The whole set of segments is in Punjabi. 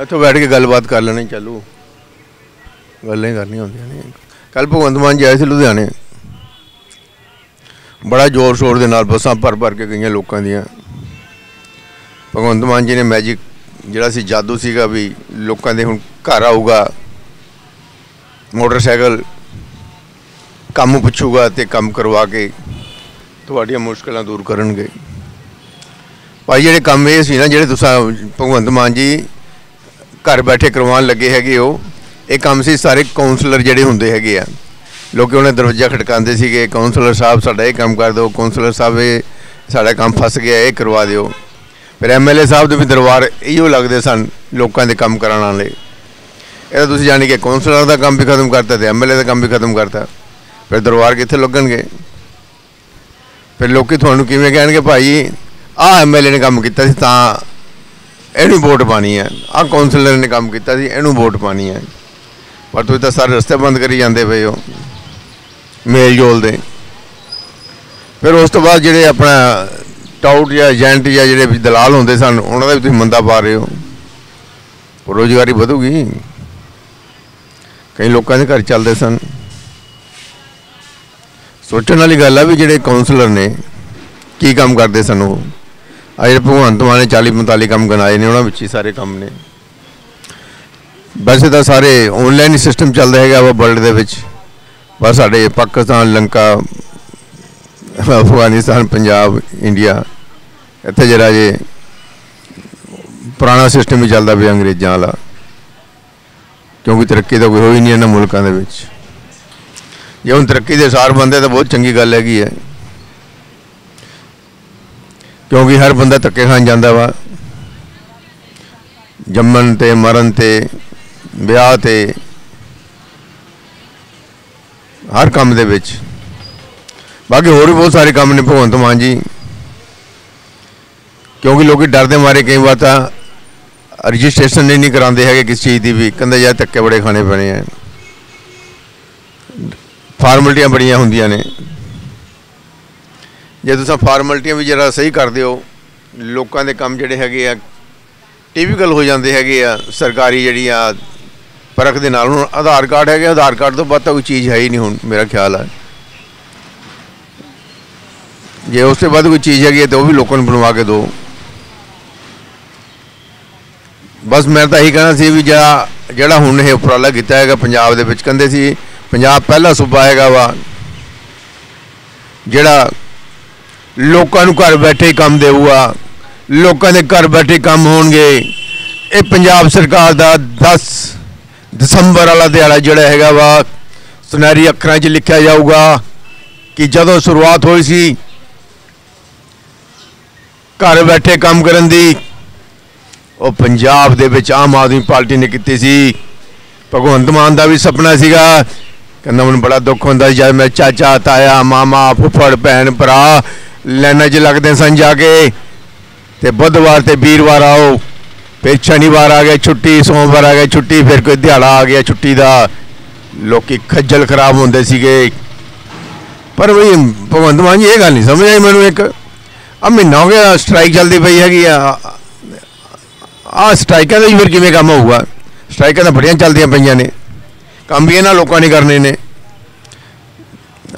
ਇੱਥੋਂ ਬੈਠ ਕੇ ਗੱਲਬਾਤ ਕਰ ਲੈਣੀ, ਚਾਲੂ। ਗੱਲਾਂ ਹੀ ਕਰਨੀਆਂ ਹੁੰਦੀਆਂ ਨੇ। ਕੱਲ ਭਗਵੰਤ ਮਾਨ ਜੀ ਆਏ ਸੀ ਲੁਧਿਆਣੇ। ਬੜਾ ਜ਼ੋਰ ਸ਼ੋਰ ਦੇ ਨਾਲ ਬੱਸਾਂ ਭਰ ਭਰ ਕੇ ਗਈਆਂ ਲੋਕਾਂ ਦੀਆਂ। ਭਗਵੰਤ ਮਾਨ ਜੀ ਨੇ ਮੈਜਿਕ ਜਿਹੜਾ ਸੀ, ਜਾਦੂ ਸੀਗਾ ਵੀ ਲੋਕਾਂ ਦੇ ਹੁਣ ਘਰ ਆਊਗਾ। ਮੋਟਰਸਾਈਕਲ ਕੰਮ ਪੁੱਛੂਗਾ ਤੇ ਕੰਮ ਕਰਵਾ ਕੇ ਤੁਹਾਡੀਆਂ ਮੁਸ਼ਕਲਾਂ ਦੂਰ ਕਰਨਗੇ। ਭਾਈ, ਜਿਹੜੇ ਕੰਮ ਇਹ ਸੀ ਨਾ, ਜਿਹੜੇ ਤੁਸੀਂ ਭਗਵੰਤ ਮਾਨ ਜੀ ਘਰ ਬੈਠੇ ਕਰਵਾਉਣ ਲੱਗੇ ਹੈਗੇ ਉਹ, ਇਹ ਕੰਮ ਸੀ ਸਾਰੇ ਕਾਉਂਸਲਰ ਜਿਹੜੇ ਹੁੰਦੇ ਹੈਗੇ ਆ। ਲੋਕੀ ਉਹਨੇ ਦਰਵਾਜ਼ਾ ਖੜਕਾਉਂਦੇ ਸੀਗੇ ਕਾਉਂਸਲਰ ਸਾਹਿਬ ਸਾਡਾ ਇਹ ਕੰਮ ਕਰ ਦਿਓ ਕਾਉਂਸਲਰ ਸਾਹਿਬ ਇਹ ਸਾਡਾ ਕੰਮ ਫਸ ਗਿਆ, ਇਹ ਕਰਵਾ ਦਿਓ। ਫਿਰ ਐਮਐਲਏ ਸਾਹਿਬ ਦੇ ਵੀ ਦਰਬਾਰ ਇਹੋ ਲੱਗਦੇ ਸਨ ਲੋਕਾਂ ਦੇ ਕੰਮ ਕਰਾਉਣ ਵਾਲੇ। ਇਹ ਤਾਂ ਤੁਸੀਂ ਜਾਣੀ ਕਿ ਕਾਉਂਸਲਰ ਦਾ ਕੰਮ ਵੀ ਖਤਮ ਕਰਤਾ ਤੇ ਐਮਐਲਏ ਦਾ ਕੰਮ ਵੀ ਖਤਮ ਕਰਤਾ। ਫਿਰ ਦਰਬਾਰ ਕਿੱਥੇ ਲੱਗਣਗੇ? ਫਿਰ ਲੋਕੀ ਤੁਹਾਨੂੰ ਕਿਵੇਂ ਕਹਿਣਗੇ, ਭਾਈ, ਆਹ ਐਮਐਲਏ ਨੇ ਕੰਮ ਕੀਤਾ ਸੀ ਤਾਂ ਇਹਨੂੰ ਵੋਟ ਪਾਣੀ ਹੈ। ਆਹ ਕਾਉਂਸਲਰ ਨੇ ਕੰਮ ਕੀਤਾ ਸੀ, ਇਹਨੂੰ ਵੋਟ ਪਾਣੀ ਹੈ। ਪਰ ਤੁਸੀਂ ਤਾਂ ਸਾਰੇ ਰਸਤੇ ਬੰਦ ਕਰੀ ਜਾਂਦੇ ਪਏ ਹੋ, ਮੇਲ ਜੋਲ ਦੇ। ਫਿਰ ਉਸ ਤੋਂ ਬਾਅਦ ਜਿਹੜੇ ਆਪਣਾ ਟਾਊਟ ਜਾਂ ਏਜੰਟ ਜਾਂ ਜਿਹੜੇ ਦਲਾਲ ਹੁੰਦੇ ਸਨ, ਉਹਨਾਂ ਦਾ ਵੀ ਤੁਸੀਂ ਮੰਦਾ ਪਾ ਰਹੇ ਹੋ। ਰੋਜ਼ਗਾਰੀ ਵਧੂਗੀ। ਕਈ ਲੋਕਾਂ ਦੇ ਘਰ ਚੱਲਦੇ ਸਨ। ਸੋਚਣ ਵਾਲੀ ਗੱਲ ਆ ਵੀ ਜਿਹੜੇ ਕਾਉਂਸਲਰ ਨੇ, ਕੀ ਕੰਮ ਕਰਦੇ ਸਨ ਉਹ? ਆ ਜਿਹੜੇ ਭਗਵੰਤ ਮਾਨ ਨੇ 40 45 ਕੰਮ ਗਣਾਏ ਨੇ, ਉਹਨਾਂ ਵਿੱਚ ਹੀ ਸਾਰੇ ਕੰਮ ਨੇ। ਵੈਸੇ ਤਾਂ ਸਾਰੇ ਆਨਲਾਈਨ ਹੀ ਸਿਸਟਮ ਚੱਲਦਾ ਹੈਗਾ ਵਾ ਵਰਲਡ ਦੇ ਵਿੱਚ। ਬਸ ਸਾਡੇ ਪਾਕਿਸਤਾਨ, ਲੰਕਾ, ਅਫਗਾਨਿਸਤਾਨ, ਪੰਜਾਬ, ਇੰਡੀਆ, ਇੱਥੇ ਜਿਹੜਾ ਜੇ ਪੁਰਾਣਾ ਸਿਸਟਮ ਹੀ ਚੱਲਦਾ ਪਿਆ ਅੰਗਰੇਜ਼ਾਂ ਵਾਲਾ। ਕਿਉਂਕਿ ਤਰੱਕੀ ਤਾਂ ਕੋਈ ਹੋਈ ਨਹੀਂ ਇਹਨਾਂ ਮੁਲਕਾਂ ਦੇ ਵਿੱਚ। ਜੇ ਹੁਣ ਤਰੱਕੀ ਦੇ ਸਾਰ ਬੰਦੇ ਤਾਂ ਬਹੁਤ ਚੰਗੀ ਗੱਲ ਹੈਗੀ ਹੈ। ਕਿਉਂਕਿ ਹਰ ਬੰਦਾ ਧੱਕੇ ਖਾਣ ਜਾਂਦਾ ਵਾ। ਜੰਮਣ ਤੇ, ਮਰਨ ਤੇ, ਵਿਆਹ ਤੇ, ਹਰ ਕੰਮ ਦੇ ਵਿੱਚ। ਬਾਕੀ ਹੋਰ ਵੀ ਬਹੁਤ ਸਾਰੇ ਕੰਮ ਨੇ ਭਗਵੰਤ ਮਾਨ ਜੀ। ਕਿਉਂਕਿ ਲੋਕੀ ਡਰਦੇ ਮਾਰੇ ਕਈ ਵਾਰ ਤਾਂ ਰਜਿਸਟ੍ਰੇਸ਼ਨ ਨਹੀਂ ਕਰਾਉਂਦੇ ਹੈਗੇ ਕਿਸ ਚੀਜ਼ ਦੀ ਵੀ। ਕਹਿੰਦੇ ਯਾਰ ਧੱਕੇ ਬੜੇ ਖਾਣੇ ਪੈਣੇ ਆ। ਫਾਰਮੈਲਿਟੀਆਂ ਬੜੀਆਂ ਹੁੰਦੀਆਂ ਨੇ। ਜੇ ਤੁਸੀਂ ਫਾਰਮੈਲਿਟੀਆਂ ਵੀ ਜਰਾ ਸਹੀ ਕਰਦੇ ਹੋ, ਲੋਕਾਂ ਦੇ ਕੰਮ ਜਿਹੜੇ ਹੈਗੇ ਆ ਟਿਪੀਕਲ ਹੋ ਜਾਂਦੇ ਹੈਗੇ ਆ, ਸਰਕਾਰੀ ਜਿਹੜੀ ਆ, ਪਰਖ ਦੇ ਨਾਲ। ਹੁਣ ਆਧਾਰ ਕਾਰਡ ਹੈਗੇ, ਆਧਾਰ ਕਾਰਡ ਤੋਂ ਬਾਅਦ ਤਾਂ ਕੋਈ ਚੀਜ਼ ਹੈ ਹੀ ਨਹੀਂ ਹੁਣ, ਮੇਰਾ ਖਿਆਲ ਆ। ਜੇ ਉਸ ਤੋਂ ਬਾਅਦ ਕੋਈ ਚੀਜ਼ ਹੈਗੀ ਹੈ ਤਾਂ ਉਹ ਵੀ ਲੋਕਾਂ ਨੂੰ ਬਣਵਾ ਕੇ ਦਿਓ ਬਸ ਮੈਂ ਤਾਂ ਇਹੀ ਕਹਿਣਾ ਸੀ ਵੀ ਜਿਹੜਾ ਜਿਹੜਾ ਹੁਣ ਇਹ ਉਪਰਾਲਾ ਕੀਤਾ ਹੈਗਾ ਪੰਜਾਬ ਦੇ ਵਿੱਚ, ਕਹਿੰਦੇ ਸੀ, ਪੰਜਾਬ ਪਹਿਲਾ ਸੂਬਾ ਹੈਗਾ ਵਾ, ਜਿਹੜਾ ਲੋਕਾਂ ਨੂੰ ਘਰ ਬੈਠੇ ਕੰਮ ਦੇਊਗਾ। ਲੋਕਾਂ ਦੇ ਘਰ ਬੈਠੇ ਕੰਮ ਹੋਣਗੇ। ਇਹ ਪੰਜਾਬ ਸਰਕਾਰ ਦਾ 10 ਦਸੰਬਰ ਵਾਲਾ ਦਿਹਾੜਾ ਜਿਹੜਾ ਹੈਗਾ ਵਾ, ਸੁਨਹਿਰੀ ਅੱਖਰਾਂ 'ਚ ਲਿਖਿਆ ਜਾਊਗਾ ਕਿ ਜਦੋਂ ਸ਼ੁਰੂਆਤ ਹੋਈ ਸੀ, ਘਰ ਬੈਠੇ ਕੰਮ ਕਰਨ ਦੀ, ਉਹ ਪੰਜਾਬ ਦੇ ਵਿੱਚ ਆਮ ਆਦਮੀ ਪਾਰਟੀ ਨੇ ਕੀਤੀ ਸੀ। ਭਗਵੰਤ ਮਾਨ ਦਾ ਵੀ ਸੁਪਨਾ ਸੀਗਾ ਕਹਿੰਦਾ ਮੈਨੂੰ ਬੜਾ ਦੁੱਖ ਹੁੰਦਾ ਸੀ, ਜਦ ਮੈਂ ਚਾਚਾ, ਤਾਇਆ, ਮਾਮਾ, ਫੁੱਫੜ, ਭੈਣ, ਭਰਾ ਲਾਈਨਾਂ 'ਚ ਲੱਗਦੇ ਸਨ ਜਾ ਕੇ। ਤੇ ਬੁੱਧਵਾਰ ਤੇ ਵੀਰਵਾਰ ਆਓ। ਫਿਰ ਸ਼ਨੀਵਾਰ ਆ ਗਿਆ, ਛੁੱਟੀ, ਸੋਮਵਾਰ ਆ ਗਿਆ, ਛੁੱਟੀ, ਫਿਰ ਕੋਈ ਦਿਹਾੜਾ ਆ ਗਿਆ ਛੁੱਟੀ ਦਾ। ਲੋਕੀ ਖੱਜਲ ਖਰਾਬ ਹੁੰਦੇ ਸੀਗੇ। ਪਰ ਵੀ ਭਗਵੰਤ ਮਾਨ ਜੀ, ਇਹ ਗੱਲ ਨਹੀਂ ਸਮਝ ਆਈ ਮੈਨੂੰ ਇੱਕ। ਆ ਮਹੀਨਾ ਹੋ ਗਿਆ, ਸਟ੍ਰਾਈਕ ਚੱਲਦੀ ਪਈ ਹੈਗੀ ਆ। ਆ ਸਟ੍ਰਾਈਕਾਂ ਦਾ ਹੀ ਫਿਰ ਕਿਵੇਂ ਕੰਮ ਹੋਊਗਾ? ਸਟ੍ਰਾਈਕਾਂ ਤਾਂ ਬੜੀਆਂ ਚੱਲਦੀਆਂ ਪਈਆਂ ਨੇ। ਕੰਮ ਵੀ ਇਹਨਾਂ ਲੋਕਾਂ ਨੇ ਕਰਨੇ ਨੇ।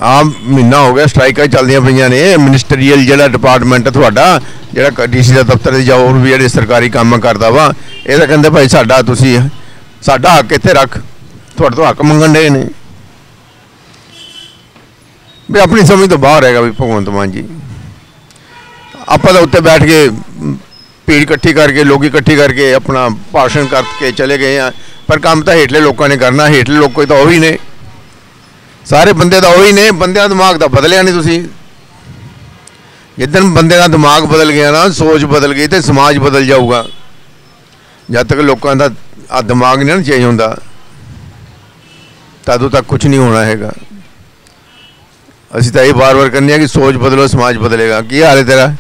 ਆ ਮਹੀਨਾ ਹੋ ਗਿਆ, ਸਟ੍ਰਾਈਕਾਂ ਚੱਲਦੀਆਂ ਪਈਆਂ ਨੇ। ਮਿਨਿਸਟਰੀਅਲ ਜਿਹੜਾ ਡਿਪਾਰਟਮੈਂਟ ਤੁਹਾਡਾ, ਜਿਹੜਾ ਡੀਸੀ ਦਾ ਦਫ਼ਤਰ ਦੇ ਜਾਓ ਹੋਰ ਵੀ ਜਿਹੜੇ ਸਰਕਾਰੀ ਕੰਮ ਕਰਦਾ ਵਾ, ਇਹ ਤਾਂ ਕਹਿੰਦੇ ਭਾਈ ਸਾਡਾ ਤੁਸੀਂ, ਸਾਡਾ ਹੱਕ ਇੱਥੇ ਰੱਖ। ਤੁਹਾਡੇ ਤੋਂ ਹੱਕ ਮੰਗਣ ਦੇ ਨੇ। ਵੀ ਆਪਣੀ ਸਮਝ ਤੋਂ ਬਾਹਰ ਹੈਗਾ ਵੀ ਭਗਵੰਤ ਮਾਨ ਜੀ। ਆਪਾਂ ਤਾਂ ਉੱਤੇ ਬੈਠ ਕੇ ਭੀੜ ਇਕੱਠੀ ਕਰਕੇ, ਲੋਕੀ ਇਕੱਠੀ ਕਰਕੇ ਆਪਣਾ ਭਾਸ਼ਣ ਕਰਕੇ ਚਲੇ ਗਏ ਆ। ਪਰ ਕੰਮ ਤਾਂ ਹੇਠਲੇ ਲੋਕਾਂ ਨੇ ਕਰਨਾ, ਹੇਠਲੇ ਲੋਕ ਕੋਈ ਤਾਂ ਉਹ ਵੀ ਨੇ। ਸਾਰੇ ਬੰਦੇ ਤਾਂ ਉਹੀ ਨੇ ਬੰਦਿਆਂ ਦਾ ਦਿਮਾਗ ਤਾਂ ਬਦਲਿਆ ਨਹੀਂ ਤੁਸੀਂ। ਜਿੱਦਣ ਬੰਦੇ ਦਾ ਦਿਮਾਗ ਬਦਲ ਗਿਆ ਨਾ ਸੋਚ ਬਦਲ ਗਈ ਤੇ ਸਮਾਜ ਬਦਲ ਜਾਊਗਾ। ਜਦ ਤੱਕ ਲੋਕਾਂ ਦਾ ਆ ਦਿਮਾਗ ਨਹੀਂ ਨਾ ਚੇਂਜ ਹੁੰਦਾ ਤਦੋਂ ਤੱਕ ਕੁਝ ਨਹੀਂ ਹੋਣਾ ਹੈਗਾ। ਅਸੀਂ ਤਾਂ ਇਹ ਵਾਰ-ਵਾਰ ਕਰਨੀ ਆ ਕਿ ਸੋਚ ਬਦਲੋ ਸਮਾਜ ਬਦਲੇਗਾ। ਕੀ ਹਾਲ ਹੈ ਤੇਰਾ?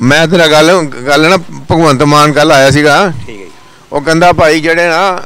ਮੈਂ ਤੇਰਾ ਗੱਲ ਗੱਲ ਨਾ ਭਗਵੰਤ ਮਾਨ ਕੱਲ ਆਇਆ ਸੀਗਾ। ਠੀਕ ਹੈ ਉਹ ਕਹਿੰਦਾ ਭਾਈ ਜਿਹੜੇ ਨਾ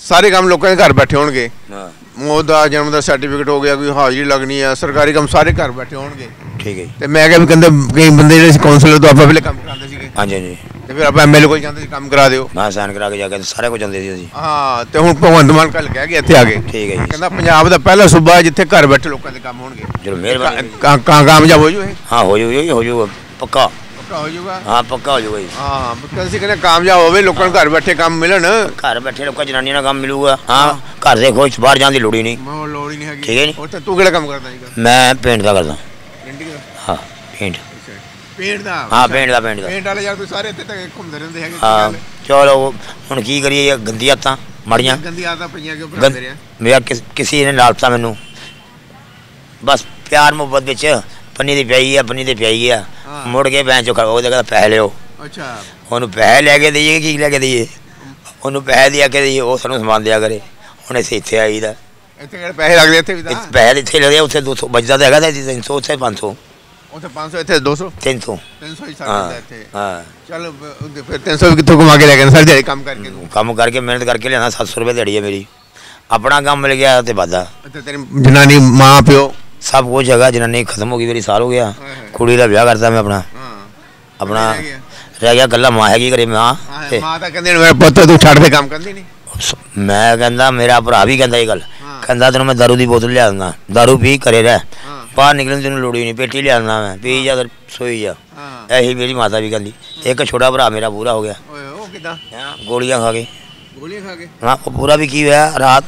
ਸਾਰੇ ਕੰਮ ਲੋਕਾਂ ਦੇ ਘਰ ਬੈਠੇ ਹੋਣਗੇ। ਹਾਂ। ਮੌਤ ਦਾ ਜਨਮ ਦਾ ਸਰਟੀਫਿਕੇਟ ਹੋ ਗਿਆ ਕੋਈ ਹਾਜ਼ਰੀ ਲੱਗਣੀ ਆ ਸਰਕਾਰੀ ਕੰਮ ਸਾਰੇ ਘਰ ਬੈਠੇ ਹੋਣਗੇ। ਠੀਕ ਹੈ ਜੀ। ਤੇ ਮੈਂ ਕਿਹਾ ਵੀ ਕਹਿੰਦੇ ਕਈ ਬੰਦੇ ਜਿਹੜੇ ਕਾਉਂਸਲਰ ਤੋਂ ਆਪਾਂ ਪਹਿਲੇ ਕੰਮ ਕਰਾਉਂਦੇ ਸੀਗੇ। ਹਾਂਜੀ ਹਾਂਜੀ। ਤੇ ਫਿਰ ਆਪਾਂ ਐਮਐਲਏ ਕੋਲ ਜਾਂਦੇ ਸੀ ਕੰਮ ਕਰਾ ਦਿਓ। ਮੈਂ ਸਾਈਨ ਕਰਾ ਕੇ ਜਾ ਕੇ ਸਾਰੇ ਕੁਝ ਜਾਂਦੇ ਸੀ ਅਸੀਂ। ਹਾਂ ਤੇ ਹੁਣ ਭਗਵੰਤ ਮਾਨ ਕੱਲ ਕਹਿ ਗਿਆ ਇੱਥੇ ਆ ਕੇ। ਠੀਕ ਹੈ ਜੀ। ਕਹਿੰਦਾ ਪੰਜਾਬ ਦਾ ਪਹਿਲਾ ਸੂਬਾ ਜਿੱਥੇ ਘਰ ਬੈਠੇ ਲੋਕਾਂ ਦੇ ਕੰਮ ਹੋਣਗੇ। ਚਲੋ ਮਿਹਰਬਾਨੀ ਕਾਂ ਕਾਂ ਕਾਮਯਾਬ ਹੋ ਜੂ ਇਹ? ਹਾਂ ਹੋ ਜੂ ਹੋ ਜੂ ਪੱਕਾ। ਪੱਕਾ ਹੋ ਜਾਊਗਾ। ਹਾਂ ਪੱਕਾ ਹੋ ਜੂਗਾ ਜੀ। ਹਾਂ because ਅਸੀਂ ਕਹਿੰਦੇ ਕਾਮਯਾਬ ਹੋਵੇ ਲੋਕਾਂ ਨੂੰ ਘਰ ਬੈਠੇ ਕੰਮ ਮਿਲਣ। ਘਰ ਬੈਠੇ ਲੋਕਾਂ ਜਨਾਨੀਆਂ ਨਾਲ ਕੰਮ ਮਿਲੂਗਾ। ਹਾਂ ਘਰ ਦੇ ਖੁਸ਼ ਬਾਹਰ ਜਾਣ ਦੀ ਲੋੜ ਹੀ ਨਹੀਂ। ਮੈਂ ਲੋੜ ਹੀ ਨਹੀਂ ਹੈਗੀ। ਠੀਕ ਹੈ ਜੀ। ਉਹ ਤਾਂ ਕਿਹੜਾ ਕੰਮ ਕਰਦਾ ਸੀਗਾ? ਮੈਂ ਪੇਂਟ ਦਾ ਕਰਦਾ। ਪਿੰਡ ਦਾ ਹਾਂ ਪੇਂਟ ਪੇਂਟ ਦਾ? ਹਾਂ ਪੇਂਟ ਦਾ ਪੇਂਟ ਦਾ। ਪੇਂਟ ਵਾਲੇ ਯਾਰ ਕੋਈ ਸਾਰੇ ਇੱਥੇ ਤੱਕ ਘੁੰਮਦੇ ਰਹਿੰਦੇ ਹੈਗੇ ਹਾਂ? ਚਲੋ ਹੁਣ ਕੀ ਕਰੀਏ ਇਹ ਗੰਦੀਆਂ ਤਾਂ ਮੜੀਆਂ। ਗੰਦੀ ਆਦਤਾਂ ਪਈਆਂ ਕਿਉਂ ਬਣਾਉਂਦੇ ਰਿਹਾ? ਮੇਰਾ ਕਿਸ- ਨੇ ਲਾਲਤਾ ਮੈਨੂੰ। ਬਸ ਪਿਆਰ ਮੁਹੱਬਤ ਵਿੱਚ ਪੰਨੀ ਦੀ ਪਿਆਈ ਆ ਪੰਨੀ ਦੀ ਪਿਆਈ ਆ। ਮੁੜ ਕੇ ਬੈਂਚ ਚੋਂ ਉਹਦੇ ਕਹਿੰਦਾ ਪੈਸੇ ਲਿਓ। ਅੱਛਾ। ਉਹਨੂੰ ਪੈਸੇ ਲੈ ਕੇ ਦਈਏ ਕੀ ਲੈ ਕੇ ਦਈਏ? ਉਹਨੂੰ ਪੈਸੇ ਦਿਆ ਕੇ ਦਈਏ ਉਹ ਸਾਨੂੰ ਸਮਾਨ ਦਿਆ ਕਰੇ। ਹੁਣ ਅਸੀਂ ਇੱਥੇ ਆਈਦਾ ਇੱਥੇ ਕਿਹੜੇ ਪੈਸੇ ਲੱਗਦੇ ਇੱਥੇ ਵੀ ਤਾਂ? ਪੈਸੇ ਇੱਥੇ ਲੱਗਦੇ ਉੱਥੇ 200 ਬਚਦਾ ਤਾਂ ਹੈਗਾ ਤਾਂ 300 ਉੱਥੇ 500 ਉੱਥੇ 500 ਇੱਥੇ 200 300 300 ਹੀ ਸਾਡਾ ਇੱਥੇ। ਹਾਂ। ਚਲ ਫਿਰ 300 ਵੀ ਕਿੱਥੋਂ ਕਮਾ ਕੇ ਲੈ ਗਏ ਸਾਰੇ ਦਿਹਾੜੀ ਕੰਮ ਕਰਕੇ। ਕੰਮ ਕਰਕੇ ਮਿਹਨਤ ਕਰਕੇ ਲਿਆਣਾ 700 ਰੁਪਏ ਦਿਹਾੜੀ ਹੈ ਮੇਰੀ। ਆਪਣਾ ਕੰਮ ਮਿਲ ਗਿਆ ਤੇ ਤੇਰੀ ਜਨਾਨੀ ਮਾਂ ਪਿਓ? ਸਭ ਕੁਝ ਹੈਗਾ ਜਨਾਨੀ ਖਤਮ ਹੋ ਗਈ ਮੇਰੀ ਸਾਲ ਹੋ ਗਿਆ। ਕੁੜੀ ਦਾ ਵਿਆਹ ਕਰਤਾ ਮੈਂ ਆਪਣਾ। ਹਾਂ। ਆਪਣਾ ਰਹਿ ਗਿਆ। ਗੱਲਾਂ ਮਾਂ ਹੈਗੀ ਘਰੇ ਮਾਂ ਮਾਂ ਤਾਂ ਕਹਿੰਦੇ ਮੇਰਾ ਪੁੱਤ ਤੂੰ ਛੱਡ ਦੇ ਕੰਮ ਕਰਦੀ ਨਹੀਂ। ਮੈਂ ਕਹਿੰਦਾ ਮੇਰਾ ਭਰਾ ਵੀ ਕਹਿੰਦਾ ਇਹ ਗੱਲ। ਕਹਿੰਦਾ ਤੈਨੂੰ ਮੈਂ ਦਾਰੂ ਦੀ ਬੋਤਲ ਲਿਆ ਦਿੰਦਾ। ਦਾਰੂ ਪੀ ਘਰੇ ਰਹਿ। ਬਾਹਰ ਨਿਕਲਣ ਦੀ ਤੈਨੂੰ ਲੋੜ ਹੀ ਨਹੀਂ ਪੇਟੀ ਲਿਆ ਦਿੰਦਾ ਮੈਂ। ਪੀ ਜਾ ਸੋਈ ਜਾ। ਇਹੀ ਮੇਰੀ ਮਾਤਾ ਵੀ ਕਹਿੰਦੀ। ਇੱਕ ਛੋਟਾ ਭਰਾ ਮੇਰਾ ਪੂਰਾ ਹੋ ਗਿਆ। ਓਏ ਉਹ ਕਿਦਾਂ? ਗੋਲੀਆਂ ਖਾ ਕੇ। ਗੋਲੀਆਂ ਖਾ ਕੇ? ਹਾਂ ਪੂਰਾ ਵੀ ਕੀ ਹੋਇਆ? ਰਾਤ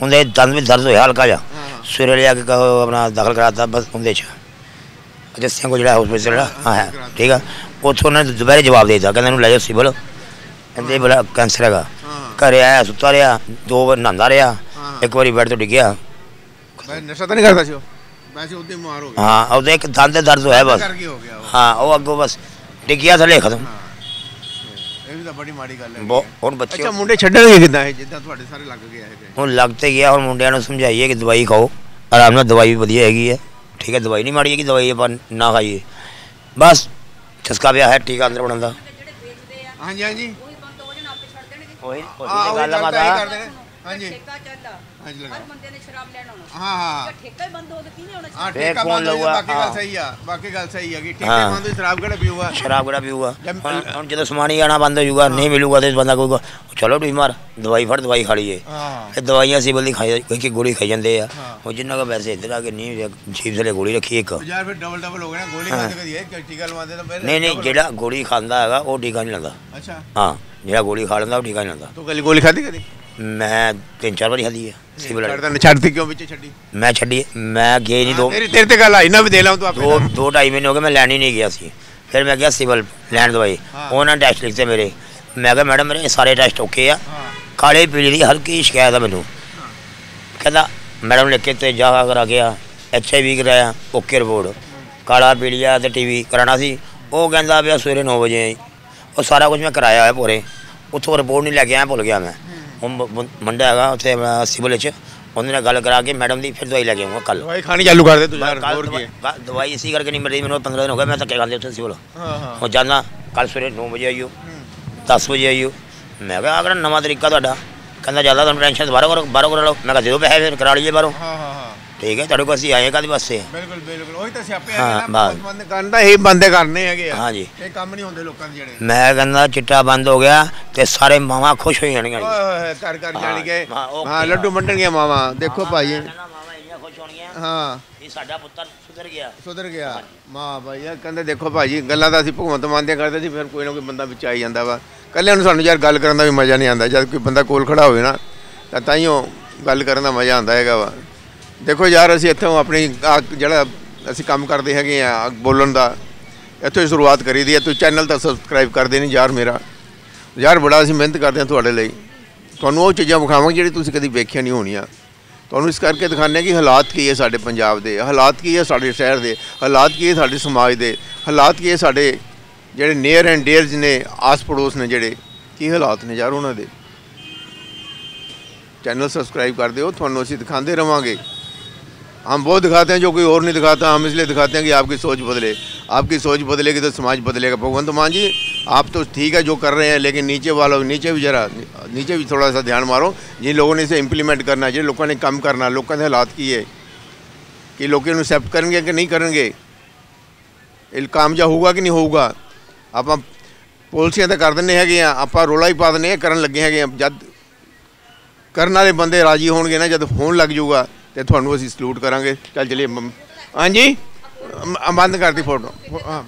ਉਹਦੇ ਦੰਦ ਵਿੱਚ ਦਰਦ ਹੋਇਆ ਹਲਕਾ ਜਿਹਾ। ਲਿਆ ਕੇ ਕਹੋ ਆਪਣਾ ਦਾਖਲ ਕਰਾਤਾ ਬਸ ਉਹਦੇ ਚ। ਜੱਸਿਆਂ ਕੋ ਜਿਹੜਾ ਹਸਪੀਟਲ ਜਿਹੜਾ ਹਾਂ ਹੈ ਠੀਕ ਆ। ਉੱਥੋਂ ਉਹਨਾਂ ਨੇ ਦੁਪਹਿਰੇ ਜਵਾਬ ਦੇ ਦਿੱਤਾ ਕਹਿੰਦਾ ਇਹਨੂੰ ਲੈ ਜਾਓ ਸਿਵਲ ਕਹਿੰਦੇ ਬਲਾ ਕੈਂਸਰ ਹੈਗਾ। ਘਰੇ ਆਇਆ ਸੁੱਤਾ ਰਿਹਾ ਦੋ ਵਾਰ ਨਹਾਉਂਦਾ ਰਿਹਾ। ਇੱਕ ਵਾਰੀ ਬੈੱਡ ਤੋਂ ਡਿੱਗਿਆ। ਮੈਂ ਨਸ਼ਾ ਤਾਂ ਨਹੀਂ ਕਰਦਾ ਸੀ ਉਹ? ਵੈਸੇ ਉੱਤੇ ਮਾਰ ਹੋ ਗਿਆ ਹਾਂ ਉਹਦੇ ਇੱਕ ਦੰਦ ਦਰਦ ਹੋਇਆ ਬਸ। ਹੋ ਉਹ। ਅੱਗੋਂ ਬਸ ਡਿੱਗਿਆ ਥੱਲੇ ਖਤਮ। ਇਹ ਵੀ ਤਾਂ ਬੜੀ ਮਾੜੀ ਗੱਲ ਹੈ ਹੁਣ ਬੱਚੇ ਅੱਛਾ ਮੁੰਡੇ ਛੱਡਣਗੇ ਕਿਦਾਂ ਇਹ? ਜਿੱਦਾਂ ਤੁਹਾਡੇ ਸਾਰੇ ਲੱਗ ਗਏ ਹੈਗੇ ਹੁਣ ਲੱਗ ਤੇ ਗਿਆ ਹੁਣ ਮੁੰਡਿਆਂ ਨੂੰ ਸਮਝਾਈਏ ਕਿ ਦਵਾਈ ਖਾਓ। ਆਰਾਮ ਨਾਲ ਦਵਾਈ ਵੀ ਵਧੀਆ ਹੈਗੀ ਹੈ। ਠੀਕ ਹੈ ਦਵਾਈ ਨਹੀਂ ਮਾੜੀ ਹੈਗੀ ਦਵਾਈ ਆਪਾਂ ਨਾ ਖਾਈਏ। ਬਸ ਚਸਕਾ ਪਿਆ ਹੈ ਟੀਕਾ ਅੰਦਰ ਬਣਨ ਦਾ। ਹਾਂਜੀ ਹਾਂਜੀ। ਉਹੀ ਬੰਦ ਹੋ ਜਾਣ ਆਪੇ ਛੱਡ ਦੇਣਗੇ। ਉਹੀ ਗੱਲ ਆ ਮਾਤਾ। ਹਾਂਜੀ। ਠੇਕਾ ਚੱਲਦਾ ਹਾਂਜੀ ਲਗਾ। ਹਰ ਬੰਦੇ ਨੇ ਸ਼ਰਾਬ ਲੈਣ ਆਉਣਾ। ਹਾਂ ਹਾਂ। ਜੇ ਠੇਕਾ ਹੀ ਬੰਦ ਹੋ ਤਾਂ ਕਿਹਨੇ ਆਉਣਾ ਹਾਂ ਫੇਰ ਠੇਕਾ ਕੌਣ ਬੰਦ ਹੋ ਗਿਆ ਲਊਗਾ? ਬਾਕੀ ਗੱਲ ਹਾਂ। ਸਹੀ ਆ ਬਾਕੀ ਗੱਲ ਸਹੀ ਹੈਗੀ ਠੇਕੇ ਹਾਂ। ਬੰਦ ਹੋਈ ਸ਼ਰਾਬ ਕਿਹੜਾ ਪੀਊਗਾ? ਸ਼ਰਾਬ ਕਿਹੜਾ ਪੀਊਗਾ? ਜਦ- ਹੁਣ ਹੁਣ ਜਦੋਂ ਸਮਾਨ ਹੀ ਆਣਾ ਬੰਦ ਹੋ ਜਾਊਗਾ ਨਹੀਂ ਮਿਲੂਗਾ ਤੇ ਬੰਦਾ ਕਹੂਗਾ ਚਲੋ ਤੁਸੀਂ ਮਾਰ ਦਵਾਈ ਫੜ ਦਵਾਈ ਖਾ ਲਈਏ। ਹਾਂ। ਇਹ ਦਵਾਈਆਂ ਸਿਵਲ ਦੀ ਖਾਈ ਕੋਈ ਕਿ ਗੋਲੀ ਖਾਈ ਜਾਂਦੇ ਆ। ਉਹ ਜਿੰਨਾ ਕੋ ਵੈਸੇ ਇੱਧਰ ਆ ਕੇ ਨਹੀਂ ਜੀਭ ਥਲੇ ਗੋਲੀ ਰੱਖੀ ਇੱਕ। ਯਾਰ ਫਿਰ ਡਬਲ ਡਬਲ ਹੋ ਗਿਆ ਨਾ ਗੋਲੀ ਖਾਂਦੇ ਕਦੀ ਇਹ ਟੀਕਾ ਲਵਾਉਂਦੇ ਤਾਂ ਫਿਰ ਨਹੀਂ ਨਹੀਂ ਜਿਹੜਾ ਗੋਲੀ ਖਾਂਦਾ ਹੈਗਾ ਉਹ ਟੀਕਾ ਨਹੀਂ ਲਾਉਂਦਾ ਅੱਛਾ। ਹਾਂ ਜਿਹੜਾ ਗੋਲੀ ਖਾ ਲੈਂਦਾ ਉਹ ਟੀਕਾ ਨਹੀਂ ਲਾਉਂਦਾ ਤੂੰ ਕੱਲੀ ਗੋਲੀ ਖਾਧੀ ਕਦੀ? ਮੈਂ ਤਿੰਨ ਚਾਰ ਵਾਰੀ ਖਾਧੀ ਹੈ। ਸਿਵਲ ਵਾਲੀ। ਛੱਡਦਾ ਛੱਡਤੀ ਕਿਉਂ ਵਿੱਚ ਛੱਡੀ? ਮੈਂ ਛੱਡੀ ਮੈਂ ਗਿਆ ਹੀ ਨਹੀਂ ਦੋ ਤੇਰੀ ਤੇਰੇ ਤੇ ਗੱਲ ਆਈ ਨਾ ਵੀ ਦੇ ਲਾਂ ਤੂੰ ਆਪੇ ਦੋ। ਦੋ ਢਾਈ ਮਹੀਨੇ ਹੋ ਗਏ ਮੈਂ ਲੈਣ ਹੀ ਨਹੀਂ ਗਿਆ ਸੀ। ਫਿਰ ਮੈਂ ਗਿਆ ਸਿਵਲ ਲੈਣ ਦਵਾਈ। ਉਹਨਾਂ ਨੇ ਟੈਸਟ ਲਿਖਤੇ ਮੇਰੇ। ਮੈਂ ਕਿਹਾ ਮੈਡਮ ਮੇਰੇ ਸਾਰੇ ਟੈਸਟ ਓਕੇ ਆ। ਕਾਲੇ ਪੀਲੀ ਦੀ ਹਲਕੀ ਸ਼ਿਕਾਇਤ ਆ ਮੈਨੂੰ। ਕਹਿੰਦਾ ਮੈਡਮ ਲਿਖ ਕੇ ਤੇ ਜਾ ਕਰਾ ਗਿਆ ਐਚ ਆਈ ਵੀ ਕਰਾਇਆ ਓਕੇ ਰਿਪੋਰਟ। ਕਾਲਾ ਪੀਲੀਆ ਤੇ ਟੀਵੀ ਕਰਾਣਾ ਸੀ। ਉਹ ਕਹਿੰਦਾ ਵੀ ਸਵੇਰੇ 9 ਵਜੇ ਆਈ। ਉਹ ਸਾਰਾ ਕੁਝ ਮੈਂ ਕਰਾਇਆ ਹੋਇਆ ਪੂਰੇ। ਉੱਥੋਂ ਰਿਪੋਰਟ ਨਹੀਂ ਲੈ ਕੇ ਆਇਆ ਭੁੱਲ ਗਿਆ ਮੈਂ। ਉਹ ਮੁੰਡਾ ਹੈਗਾ ਉੱਥੇ ਸਿਵਲ ਵਿੱਚ ਉਹਦੇ ਨਾਲ ਗੱਲ ਕਰਾ ਕੇ ਮੈਡਮ ਦੀ ਫਿਰ ਦਵਾਈ ਲੈ ਕੇ ਆਉਂਗਾ ਕੱਲ ਦਵਾਈ ਖਾਣੀ ਚਾਲੂ ਕਰ ਦੇ ਤੂੰ ਯਾਰ ਹੋਰ ਕੀ ਹੈ? ਦਵਾਈ ਇਸੀ ਕਰਕੇ ਨਹੀਂ ਮਿਲ ਰਹੀ ਮੈਨੂੰ 15 ਦਿਨ ਹੋ ਗਏ ਮੈਂ ਧੱਕੇ ਖਾਂਦੇ ਉੱਥੇ ਸਿਵਲ। ਹਾਂ ਹਾਂ। ਉਹ ਜਾਣਾ ਕੱਲ ਸਵੇਰੇ 9 ਵਜੇ ਆਈਓ 10 ਵਜੇ ਆਈਓ। ਮੈਂ ਕਿਹਾ ਕਿਹੜਾ ਨਵਾਂ ਤਰੀਕਾ ਤੁਹਾਡਾ? ਕਹਿੰਦਾ ਜ਼ਿਆਦਾ ਤੁਹਾਨੂੰ ਟੈਨਸ਼ਨ ਦੁਬਾਰਾ ਕਰੋ ਬਾਹਰੋਂ ਕਰਾ ਲਓ। ਮੈਂ ਕਿਹਾ ਦੇ ਦਿਓ ਪੈਸੇ ਫਿਰ ਕਰਾ ਲਈਏ ਬਾਹਰੋਂ। ਹਾਂ ਹਾਂ ਹਾਂ। ਠੀਕ ਹੈ ਤੁਹਾਡੇ ਕੋਲ ਅਸੀਂ ਆਏ ਕਾਹਦੇ ਵਾਸਤੇ? ਬਿਲਕੁਲ ਬਿਲਕੁਲ। ਉਹੀ ਤਾਂ ਸਿਆਪੇ ਹਾਂ, ਹੈਗੇ ਨਾ। ਬੰਦ ਕਰਦਾ ਇਹ ਬੰਦੇ ਕਰਨੇ ਹੈਗੇ ਆ। ਹਾਂਜੀ। ਇਹ ਕੰਮ ਨਹੀਂ ਹੁੰਦੇ ਲੋਕਾਂ ਦੇ ਜਿਹੜੇ। ਮੈਂ ਕਹਿੰਦਾ ਚਿੱਟਾ ਬੰਦ ਹੋ ਗਿਆ ਤੇ ਸਾਰੇ ਮਾਵਾਂ ਖੁਸ਼ ਹੋ ਜਾਣਗੀਆਂ ਓਏ ਹੋਏ ਹੋਏ ਕਰ ਕਰ ਜਾਣੀ ਕਿ ਹਾਂ। ਹਾਂ ਲੱਡੂ ਵੰਡਣਗੀਆਂ ਮਾਵਾਂ। ਦੇਖੋ ਭਾਈ। ਹਾਂ। ਇਹ ਸਾਡਾ ਪੁੱਤਰ ਸੁਧਰ ਗਿਆ। ਸੁਧਰ ਗਿਆ। ਮਾਂ ਭਾਈ ਕਹਿੰਦੇ ਦੇਖੋ ਭਾਜੀ ਗੱਲਾਂ ਤਾਂ ਅਸੀਂ ਭਗਵੰਤ ਮਾਨ ਦੀਆਂ ਕਰਦੇ ਸੀ ਫਿਰ ਕੋਈ ਨਾ ਕੋਈ ਬੰਦਾ ਵਿੱਚ ਆਈ ਜਾਂਦਾ ਵਾ। ਕੱਲਿਆਂ ਨੂੰ ਸਾਨੂੰ ਯਾਰ ਗੱਲ ਕਰਨ ਦਾ ਵੀ ਮਜ਼ਾ ਨਹੀਂ ਆਉਂਦਾ। ਜਦ ਕੋਈ ਬੰਦਾ ਕੋਲ ਖੜਾ ਹੋਵੇ ਨਾ ਤਾਂ ਤਾਈਓ ਗੱਲ ਕਰਨ ਦਾ ਮਜ਼ਾ ਆਉਂਦਾ ਹੈਗਾ ਵਾ। ਦੇਖੋ ਯਾਰ, ਅਸੀਂ ਇੱਥੋਂ ਆਪਣੀ ਜਿਹੜਾ ਅਸੀਂ ਕੰਮ ਕਰਦੇ ਹੈਗੇ ਆ ਬੋਲਣ ਦਾ, ਇੱਥੋਂ ਸ਼ੁਰੂਆਤ ਕਰੀ ਦੀ ਹੈ। ਤੁਸੀਂ ਚੈਨਲ ਤਾਂ ਸਬਸਕ੍ਰਾਈਬ ਕਰਦੇ ਨਹੀਂ ਯਾਰ ਮੇਰਾ। ਯਾਰ, ਬੜਾ ਅਸੀਂ ਮਿਹਨਤ ਕਰਦੇ ਹਾਂ ਤੁਹਾਡੇ ਲਈ। ਤੁਹਾਨੂੰ ਉਹ ਚੀਜ਼ਾਂ ਵਿਖਾਵਾਂਗੇ ਜਿਹੜੀ ਤੁਸੀਂ ਕਦੀ ਵੇਖਿਆ ਨਹੀਂ ਹੋਣੀਆਂ। ਤੁਹਾਨੂੰ ਇਸ ਕਰਕੇ ਦਿਖਾਣੇ ਕਿ ਹਾਲਾਤ ਕੀ ਹੈ ਸਾਡੇ ਪੰਜਾਬ ਦੇ। ਹਾਲਾਤ ਕੀ ਹੈ ਸਾਡੇ ਸ਼ਹਿਰ ਦੇ। ਹਾਲਾਤ ਕੀ ਹੈ ਸਾਡੇ ਸਮਾਜ ਦੇ। ਹਾਲਾਤ ਕੀ ਹੈ ਸਾਡੇ ਜਿਹੜੇ ਨੀਅਰ ਐਂਡ ਡੀਅਰਸ ਨੇ ਆਸ ਪੜੋਸ ਨੇ ਜਿਹੜੇ, ਕੀ ਹਾਲਾਤ ਨੇ ਯਾਰ ਉਹਨਾਂ ਦੇ। ਚੈਨਲ ਸਬਸਕ੍ਰਾਈਬ ਕਰ ਦਿਓ, ਤੁਹਾਨੂੰ ਅਸੀਂ ਦਿਖਾਉਂਦੇ ਰਵਾਂਗੇ। हम वो दिखाते हैं जो कोई और नहीं दिखाता हम इसलिए दिखाते हैं कि आपकी सोच बदले आपकी सोच बदलेगी तो समाज बदलेगा भगवंत मान जी आप तो ठीक है जो कर रहे हैं लेकिन नीचे वालों नीचे भी जरा नीचे भी थोड़ा सा ध्यान मारो जिन लोगों ने इसे इम्प्लीमेंट करना है जिन लोगों ने काम करना लोगों के हालात की है कि लोग ਇਹਨੂੰ एक्सेप्ट करेंगे कि नहीं करेंगे ਇਹ ਕਾਮਯਾਬ ਹੋਊਗਾ ਕਿ ਨਹੀਂ ਹੋਊਗਾ ਆਪਾਂ ਪਾਲਿਸੀਆਂ ਤਾਂ ਕਰ ਦਿੰਦੇ ਹੈਗੇ ਆ ਆਪਾਂ ਰੋਲਾ ਹੀ ਪਾ ਦਿੰਦੇ ਆ ਕਰਨ ਲੱਗੇ ਹੈਗੇ ਆ ਜਦ ਕਰਨ ਵਾਲੇ ਬੰਦੇ ਰਾਜੀ ਹੋਣਗੇ ਨਾ ਜਦ ਫੋਨ ਲੱਗ ਜਾਊਗਾ ਤੇ ਤੁਹਾਨੂੰ ਅਸੀਂ ਸਲੂਟ ਕਰਾਂਗੇ। ਚੱਲ ਚਲੀਏ ਮੰਮ- ਹਾਂਜੀ? ਅਮ- ਬੰਦ ਕਰਤੀ ਫੋਟੋ। ਹਾਂ